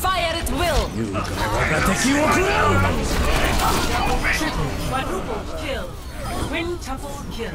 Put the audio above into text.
Fire at will! 敵を食らう Quadruple kill! Quintuple kill!